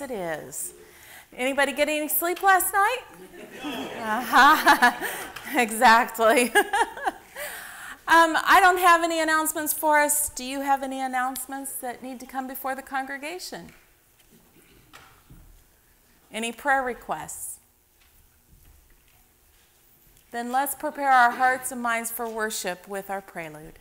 it is. Anybody get any sleep last night? Uh-huh. exactly. um, I don't have any announcements for us. Do you have any announcements that need to come before the congregation? Any prayer requests? Then let's prepare our hearts and minds for worship with our prelude.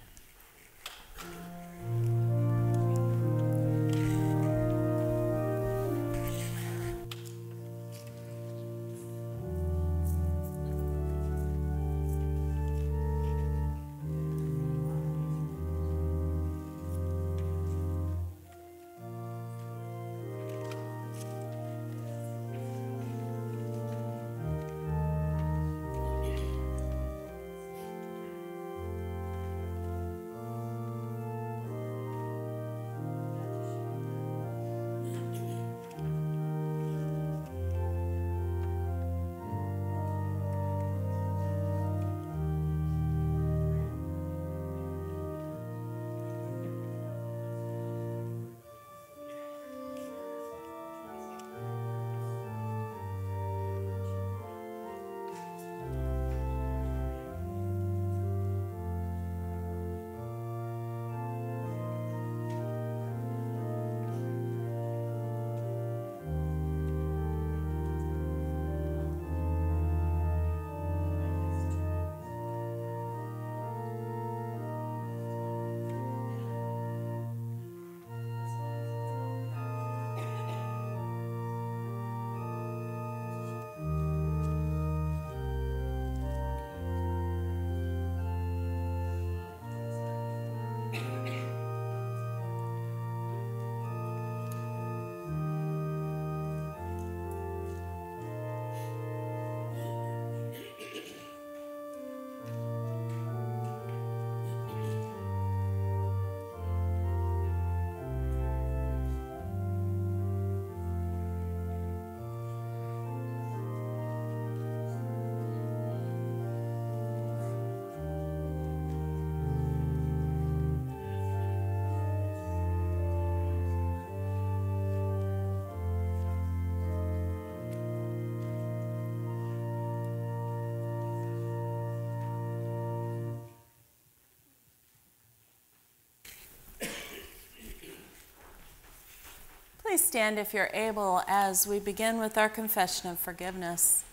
Please stand if you're able as we begin with our confession of forgiveness.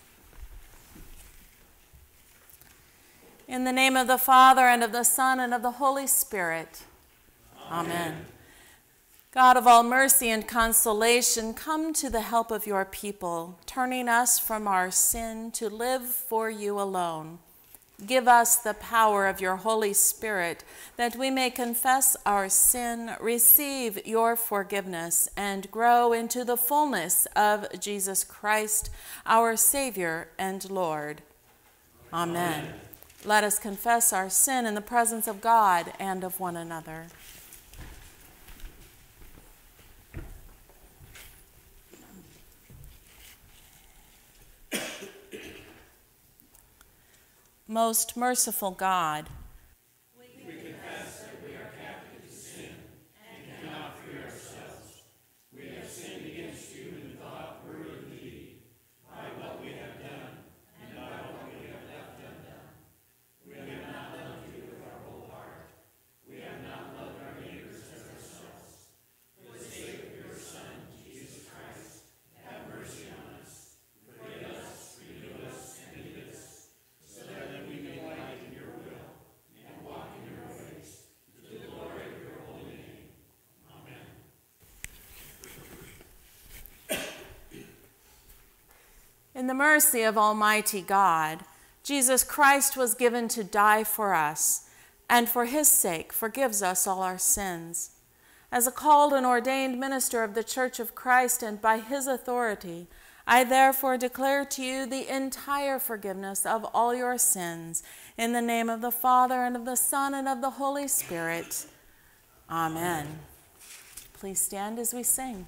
In the name of the Father, and of the Son, and of the Holy Spirit. Amen. Amen. God of all mercy and consolation, come to the help of your people, turning us from our sin to live for you alone. Give us the power of your Holy Spirit that we may confess our sin, receive your forgiveness, and grow into the fullness of Jesus Christ, our Savior and Lord. Amen. Amen. Let us confess our sin in the presence of God and of one another. Most merciful God, In the mercy of Almighty God, Jesus Christ was given to die for us, and for his sake forgives us all our sins. As a called and ordained minister of the Church of Christ, and by his authority, I therefore declare to you the entire forgiveness of all your sins, in the name of the Father, and of the Son, and of the Holy Spirit. Amen. Please stand as we sing.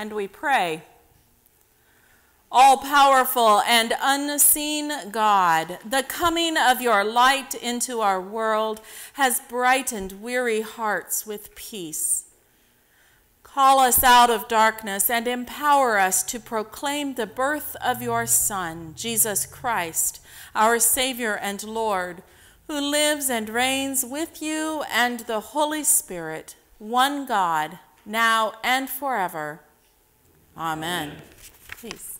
And we pray. All powerful and unseen God, the coming of your light into our world has brightened weary hearts with peace. Call us out of darkness and empower us to proclaim the birth of your Son, Jesus Christ, our Savior and Lord, who lives and reigns with you and the Holy Spirit, one God, now and forever. Amen. Please.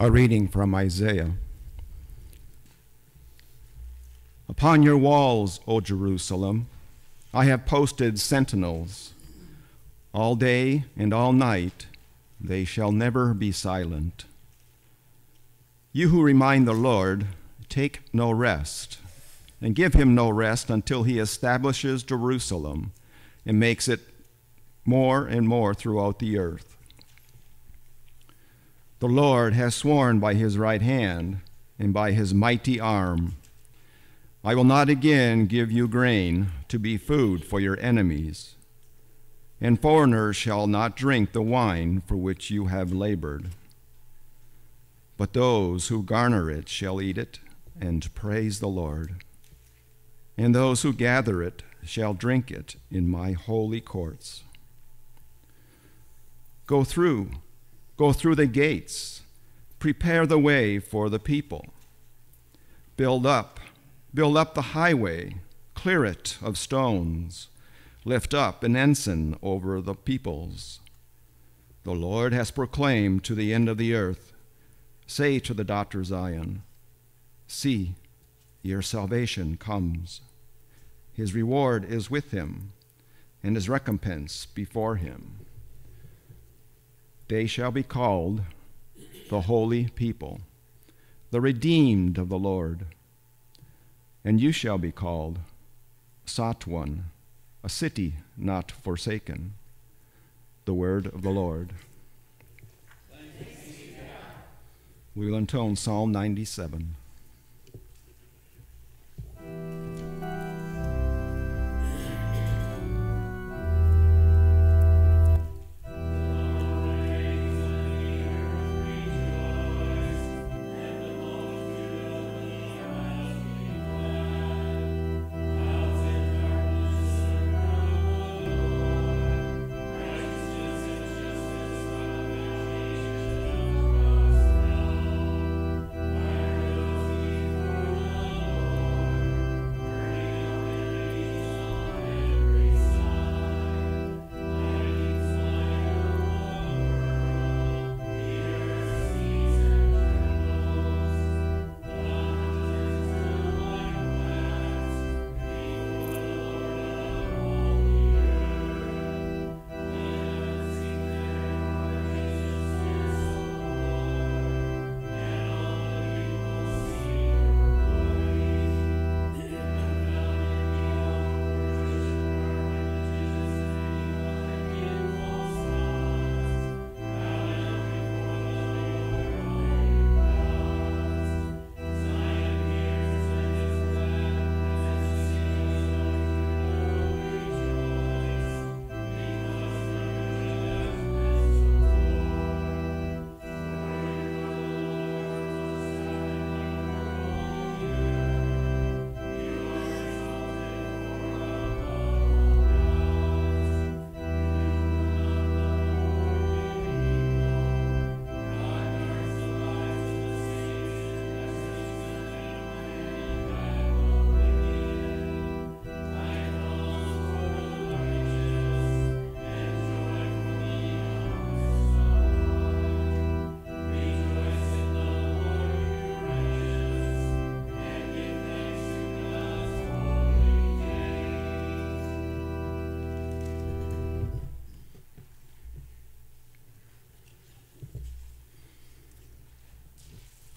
A reading from Isaiah. Upon your walls, O Jerusalem, I have posted sentinels. All day and all night they shall never be silent. You who remind the Lord, take no rest, and give him no rest until he establishes Jerusalem and makes it more and more throughout the earth. The Lord has sworn by his right hand and by his mighty arm I will not again give you grain to be food for your enemies, and foreigners shall not drink the wine for which you have labored. But those who garner it shall eat it and praise the Lord, and those who gather it shall drink it in my holy courts. Go through Go through the gates, prepare the way for the people. Build up, build up the highway, clear it of stones. Lift up an ensign over the peoples. The Lord has proclaimed to the end of the earth Say to the daughter Zion, See, your salvation comes. His reward is with him, and his recompense before him. They shall be called the holy people, the redeemed of the Lord. And you shall be called sought one, a city not forsaken. The word of the Lord. We will intone Psalm 97.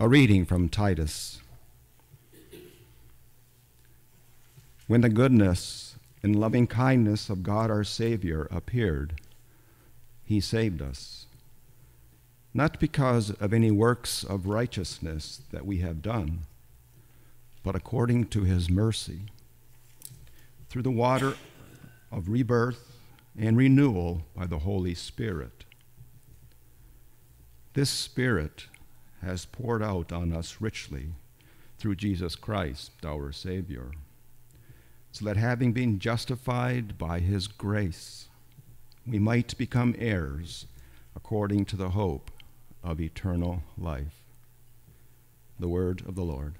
A reading from Titus. When the goodness and loving kindness of God our Savior appeared, he saved us, not because of any works of righteousness that we have done, but according to his mercy, through the water of rebirth and renewal by the Holy Spirit. This Spirit has poured out on us richly through Jesus Christ, our Savior, so that having been justified by his grace, we might become heirs according to the hope of eternal life. The word of the Lord.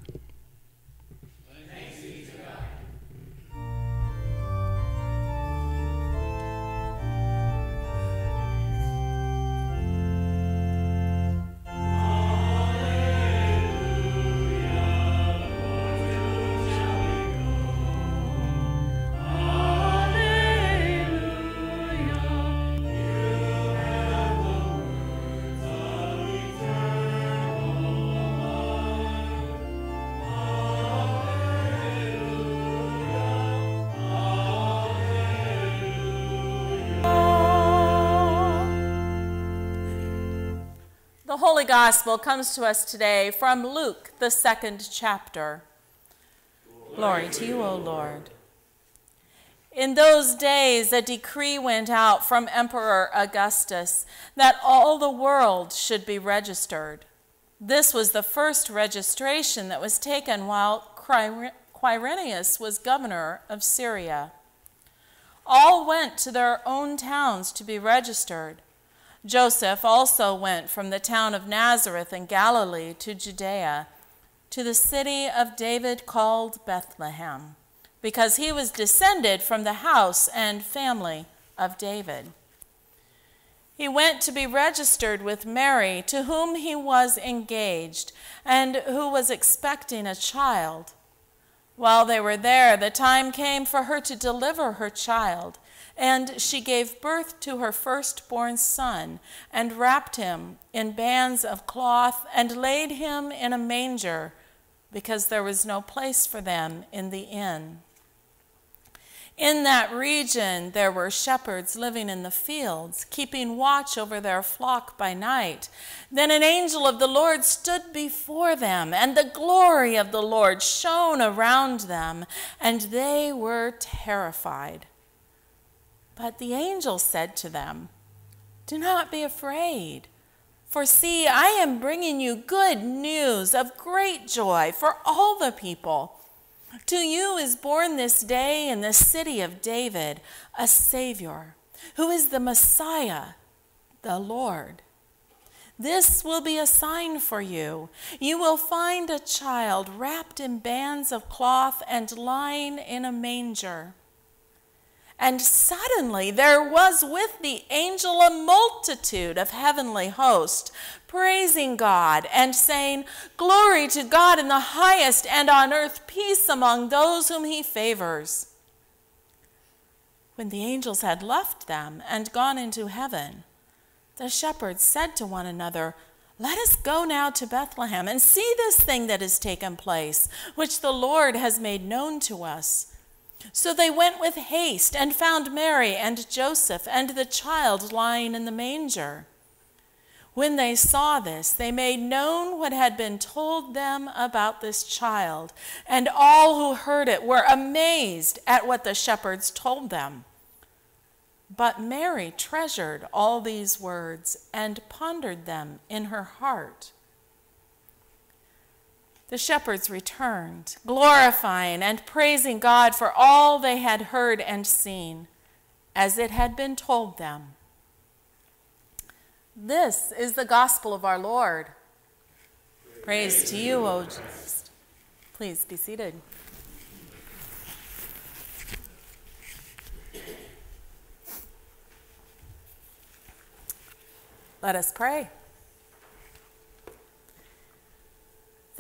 Holy Gospel comes to us today from Luke, the second chapter. Glory to you, O Lord. In those days, a decree went out from Emperor Augustus that all the world should be registered. This was the first registration that was taken while Quirinius was governor of Syria. All went to their own towns to be registered. Joseph also went from the town of Nazareth in Galilee to Judea, to the city of David called Bethlehem, because he was descended from the house and family of David. He went to be registered with Mary, to whom he was engaged, and who was expecting a child. While they were there, the time came for her to deliver her child. And she gave birth to her firstborn son, and wrapped him in bands of cloth, and laid him in a manger, because there was no place for them in the inn. In that region, there were shepherds living in the fields, keeping watch over their flock by night. Then an angel of the Lord stood before them, and the glory of the Lord shone around them, and they were terrified. But the angel said to them, Do not be afraid. For see, I am bringing you good news of great joy for all the people. To you is born this day in the city of David a Savior, who is the Messiah, the Lord. This will be a sign for you. You will find a child wrapped in bands of cloth and lying in a manger. And suddenly there was with the angel a multitude of heavenly hosts, praising God and saying, Glory to God in the highest, and on earth peace among those whom he favors. When the angels had left them and gone into heaven, the shepherds said to one another, Let us go now to Bethlehem and see this thing that has taken place, which the Lord has made known to us. So they went with haste and found Mary and Joseph and the child lying in the manger. When they saw this, they made known what had been told them about this child, and all who heard it were amazed at what the shepherds told them. But Mary treasured all these words and pondered them in her heart the shepherds returned, glorifying and praising God for all they had heard and seen, as it had been told them. This is the gospel of our Lord. Praise, Praise to you, O Jesus. Please be seated. Let us pray.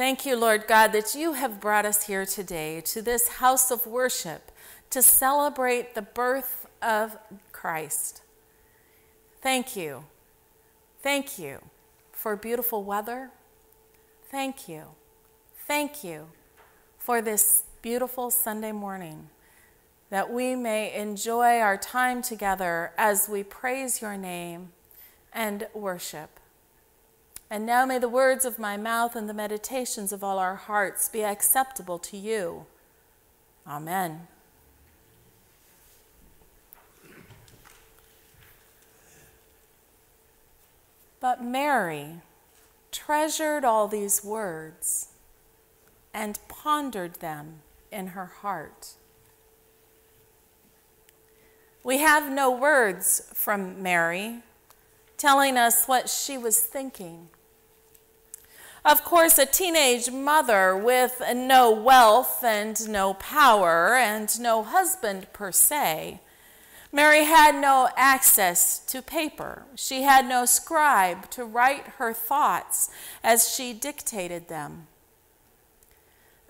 Thank you, Lord God, that you have brought us here today to this house of worship to celebrate the birth of Christ. Thank you. Thank you for beautiful weather. Thank you. Thank you for this beautiful Sunday morning that we may enjoy our time together as we praise your name and worship. And now may the words of my mouth and the meditations of all our hearts be acceptable to you. Amen. But Mary treasured all these words and pondered them in her heart. We have no words from Mary telling us what she was thinking. Of course, a teenage mother with no wealth and no power and no husband per se. Mary had no access to paper. She had no scribe to write her thoughts as she dictated them.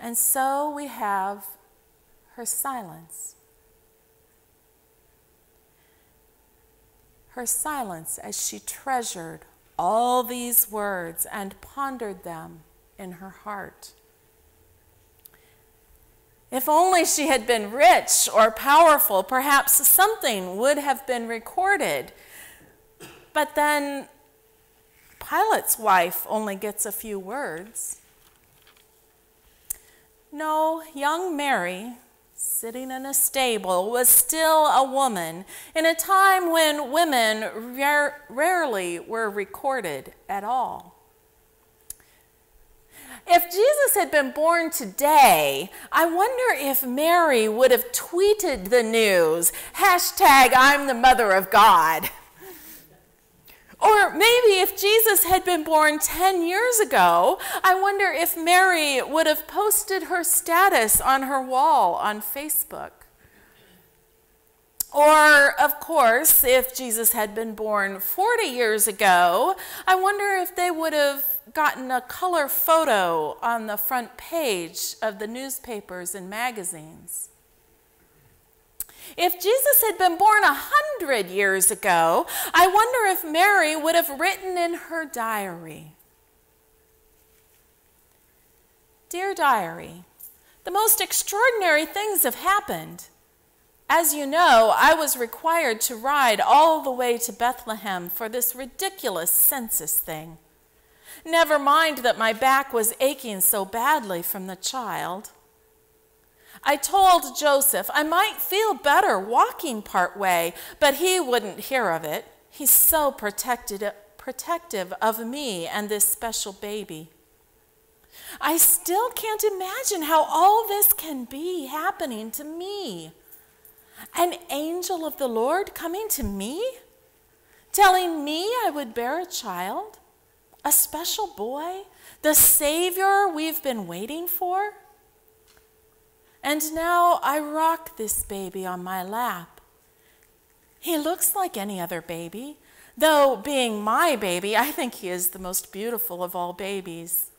And so we have her silence. Her silence as she treasured all these words and pondered them in her heart. If only she had been rich or powerful, perhaps something would have been recorded. But then Pilate's wife only gets a few words. No, young Mary sitting in a stable, was still a woman in a time when women rare, rarely were recorded at all. If Jesus had been born today, I wonder if Mary would have tweeted the news, hashtag I'm the mother of God. Or maybe if Jesus had been born 10 years ago, I wonder if Mary would have posted her status on her wall on Facebook. Or, of course, if Jesus had been born 40 years ago, I wonder if they would have gotten a color photo on the front page of the newspapers and magazines. If Jesus had been born a hundred years ago, I wonder if Mary would have written in her diary Dear Diary, the most extraordinary things have happened. As you know, I was required to ride all the way to Bethlehem for this ridiculous census thing. Never mind that my back was aching so badly from the child. I told Joseph I might feel better walking part way, but he wouldn't hear of it. He's so protected, protective of me and this special baby. I still can't imagine how all this can be happening to me. An angel of the Lord coming to me, telling me I would bear a child, a special boy, the Savior we've been waiting for. And now I rock this baby on my lap. He looks like any other baby, though being my baby, I think he is the most beautiful of all babies.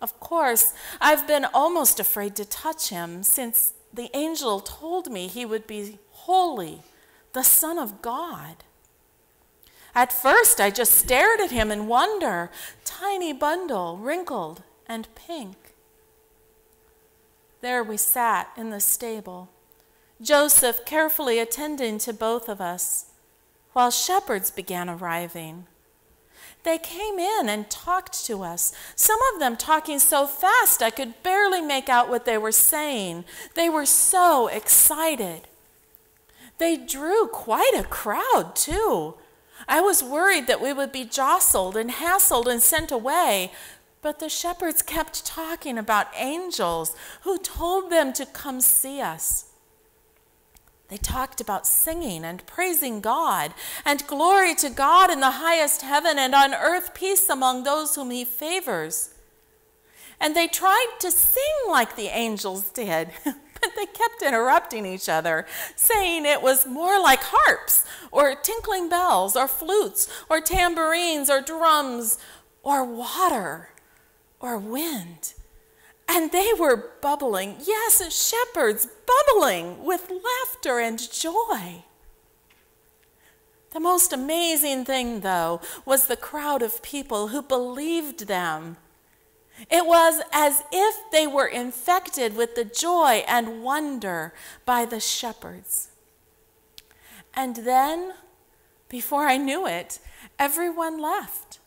Of course, I've been almost afraid to touch him since the angel told me he would be holy, the Son of God. At first, I just stared at him in wonder, tiny bundle, wrinkled and pink. There we sat in the stable, Joseph carefully attending to both of us, while shepherds began arriving. They came in and talked to us, some of them talking so fast I could barely make out what they were saying. They were so excited. They drew quite a crowd, too. I was worried that we would be jostled and hassled and sent away, but the shepherds kept talking about angels who told them to come see us. They talked about singing and praising God, and glory to God in the highest heaven, and on earth peace among those whom He favors. And they tried to sing like the angels did, but they kept interrupting each other, saying it was more like harps, or tinkling bells, or flutes, or tambourines, or drums, or water or wind. And they were bubbling, yes, shepherds bubbling with laughter and joy. The most amazing thing, though, was the crowd of people who believed them. It was as if they were infected with the joy and wonder by the shepherds. And then, before I knew it, everyone left.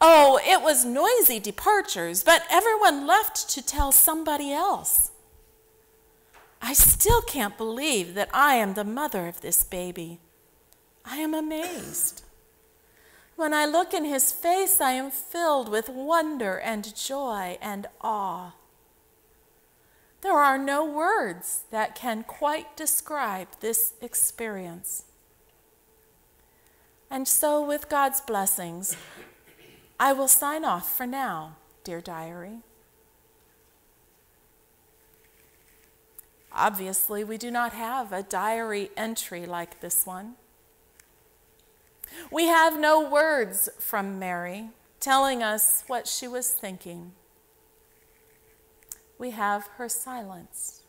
Oh, it was noisy departures, but everyone left to tell somebody else. I still can't believe that I am the mother of this baby. I am amazed. When I look in his face, I am filled with wonder and joy and awe. There are no words that can quite describe this experience. And so, with God's blessings, I will sign off for now, dear diary. Obviously, we do not have a diary entry like this one. We have no words from Mary telling us what she was thinking. We have her silence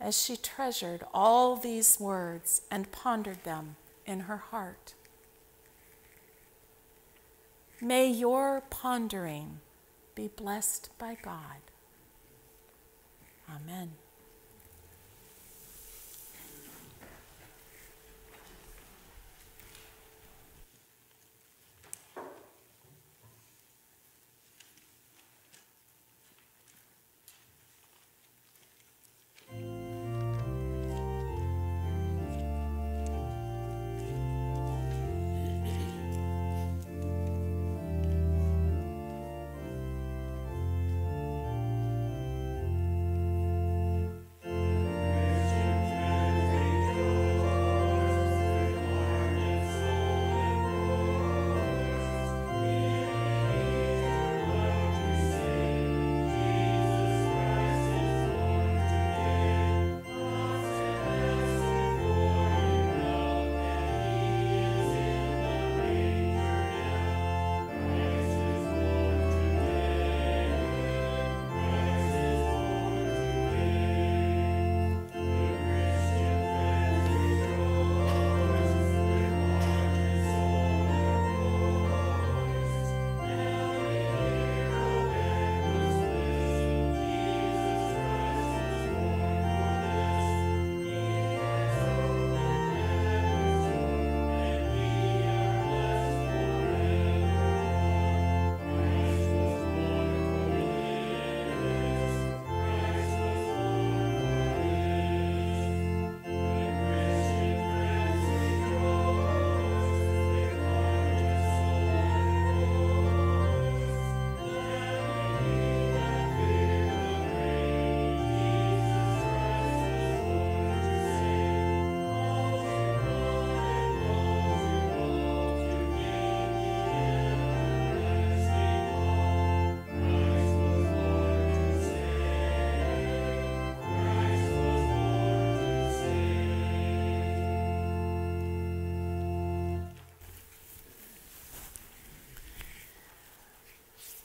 as she treasured all these words and pondered them in her heart. May your pondering be blessed by God. Amen.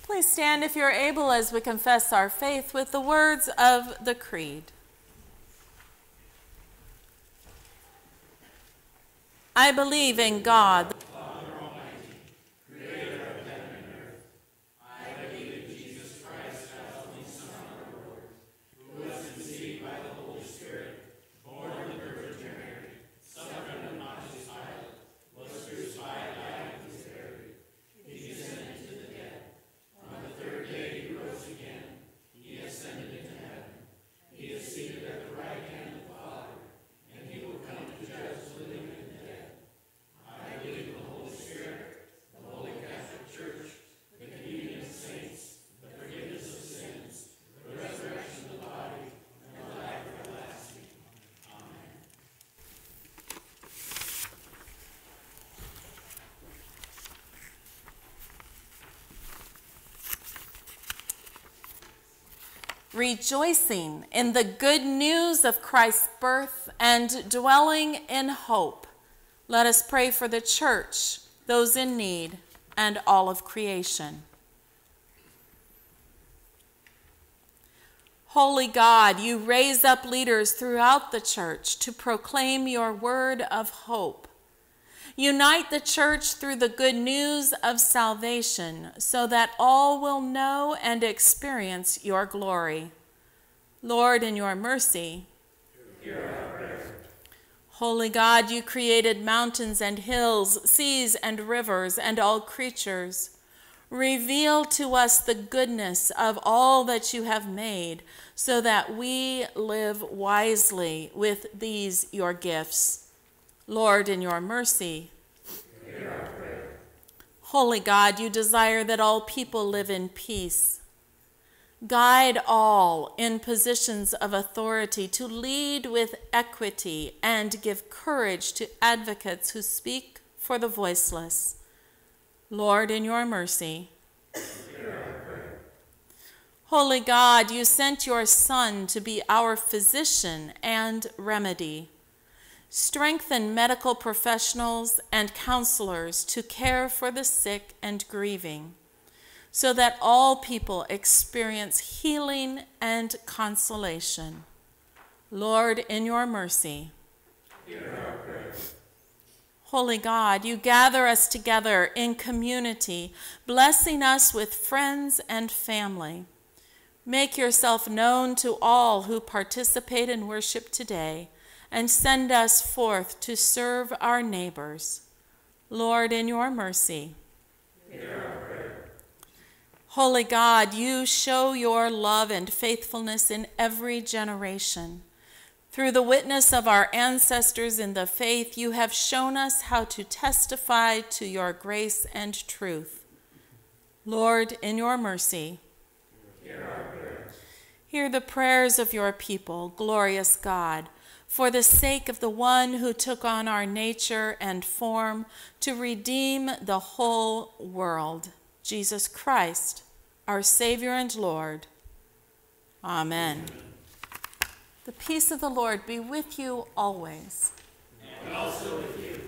Please stand if you're able as we confess our faith with the words of the Creed. I believe in God. Rejoicing in the good news of Christ's birth and dwelling in hope. Let us pray for the church, those in need, and all of creation. Holy God, you raise up leaders throughout the church to proclaim your word of hope. Unite the church through the good news of salvation so that all will know and experience your glory. Lord, in your mercy, Holy God, you created mountains and hills, seas and rivers, and all creatures. Reveal to us the goodness of all that you have made, so that we live wisely with these your gifts. Lord, in your mercy. Holy God, you desire that all people live in peace. Guide all in positions of authority to lead with equity and give courage to advocates who speak for the voiceless. Lord, in your mercy. Holy God, you sent your Son to be our physician and remedy. Strengthen medical professionals and counselors to care for the sick and grieving, so that all people experience healing and consolation. Lord, in your mercy. Holy God, you gather us together in community, blessing us with friends and family. Make yourself known to all who participate in worship today and send us forth to serve our neighbors. Lord, in your mercy. Holy God, you show your love and faithfulness in every generation. Through the witness of our ancestors in the faith, you have shown us how to testify to your grace and truth. Lord, in your mercy. Hear hear the prayers of your people, glorious God for the sake of the one who took on our nature and form to redeem the whole world, Jesus Christ, our Savior and Lord. Amen. The peace of the Lord be with you always. And also with you.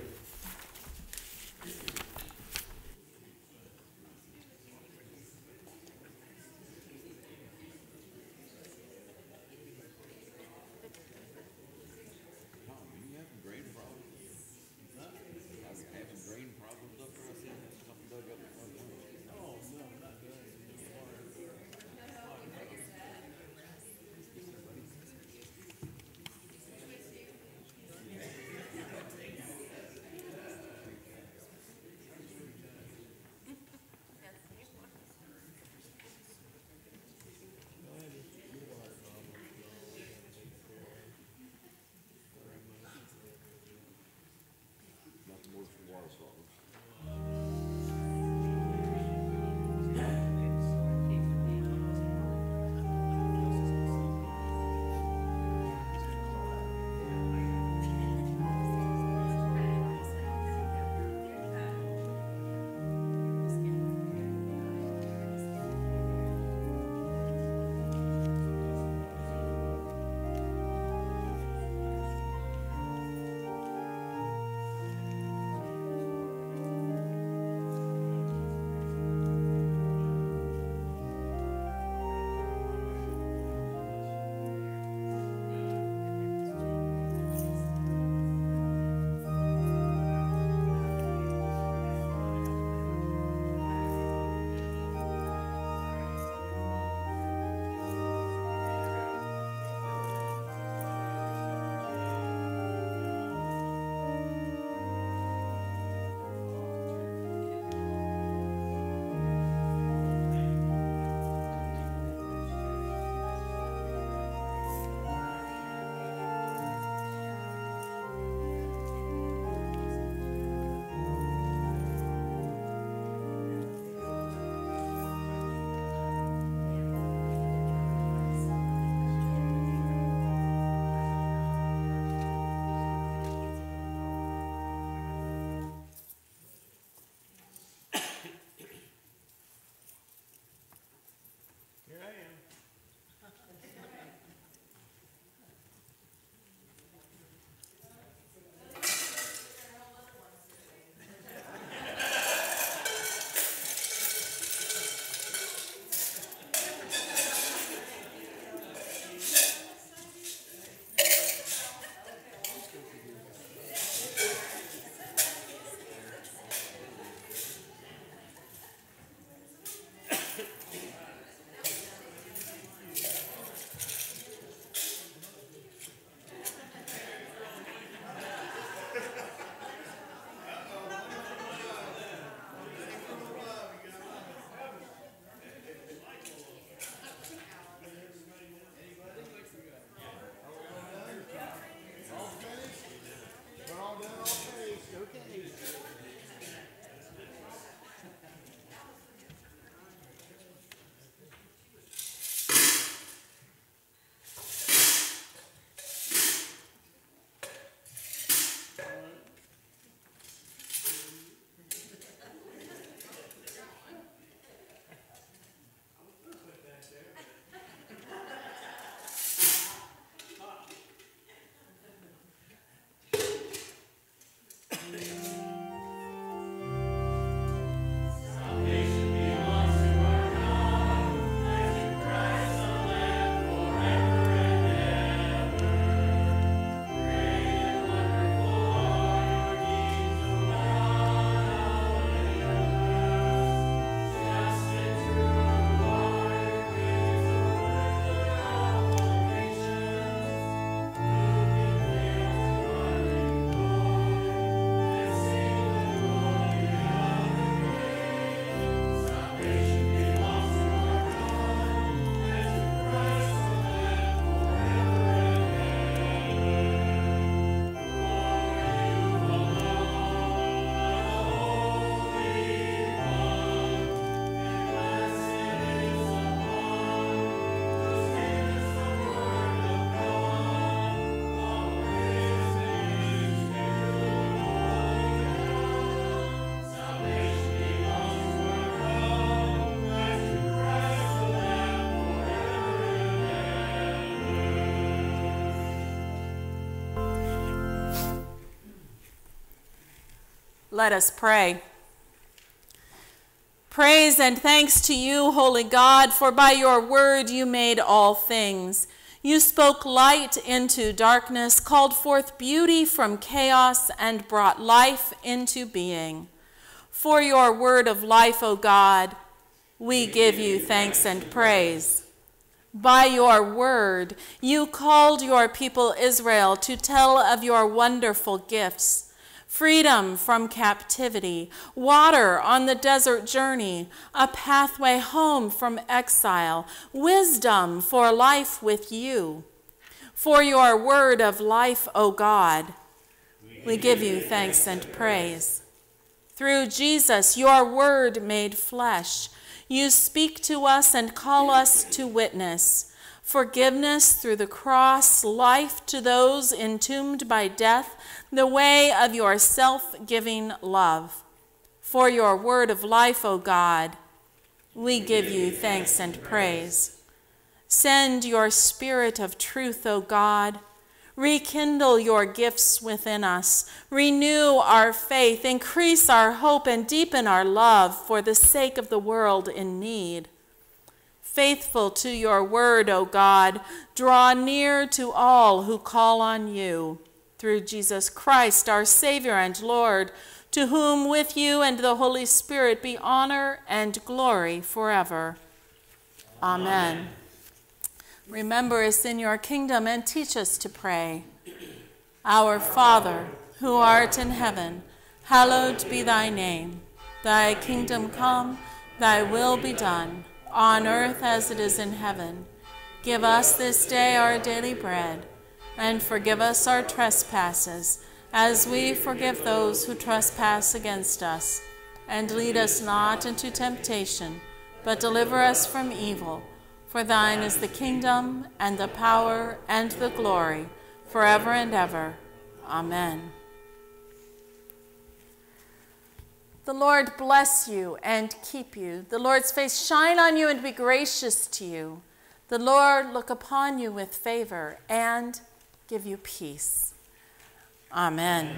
Let us pray. Praise and thanks to you, Holy God, for by your word you made all things. You spoke light into darkness, called forth beauty from chaos, and brought life into being. For your word of life, O God, we give you thanks and praise. By your word, you called your people Israel to tell of your wonderful gifts freedom from captivity, water on the desert journey, a pathway home from exile, wisdom for life with you. For your word of life, O God, we give you thanks and praise. Through Jesus, your word made flesh, you speak to us and call us to witness. Forgiveness through the cross, life to those entombed by death, the way of your self giving love. For your word of life, O God, we give you thanks and praise. Send your spirit of truth, O God Rekindle your gifts within us. Renew our faith, increase our hope, and deepen our love for the sake of the world in need. Faithful to your word, O God, draw near to all who call on you. Through Jesus Christ, our Savior and Lord, to whom with you and the Holy Spirit be honor and glory forever. Amen. Amen. Remember us in your kingdom and teach us to pray. Our Father, who art in heaven, hallowed be thy name. Thy kingdom come, thy will be done, on earth as it is in heaven. Give us this day our daily bread, and forgive us our trespasses, as we forgive those who trespass against us. And lead us not into temptation, but deliver us from evil. For thine is the kingdom, and the power, and the glory, forever and ever. Amen. The Lord bless you and keep you. The Lord's face shine on you and be gracious to you. The Lord look upon you with favor and give you peace. Amen.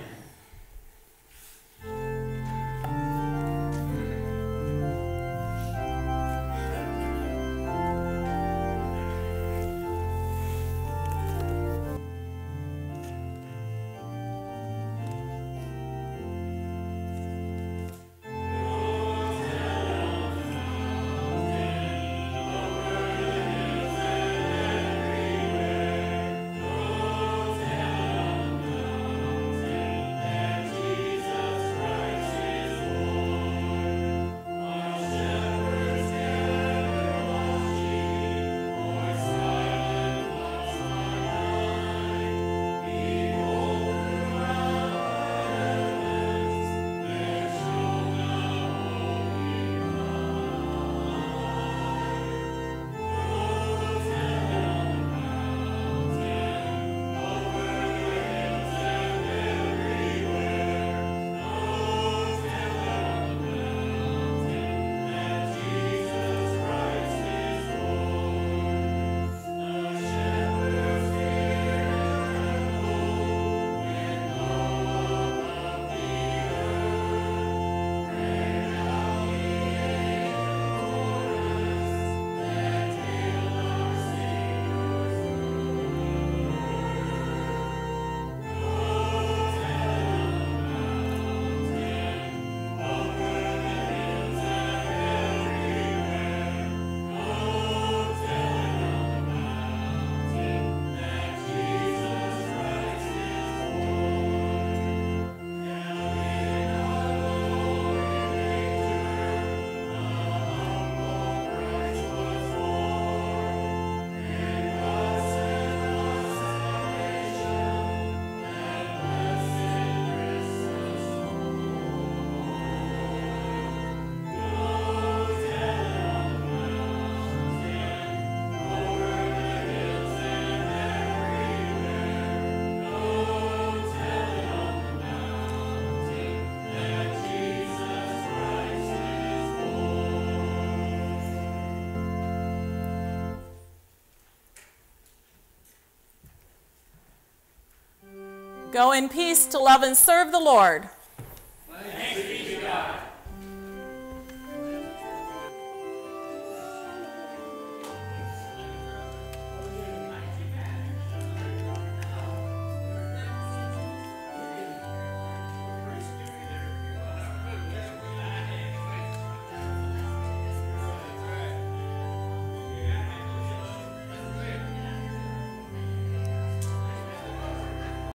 Go in peace to love and serve the Lord.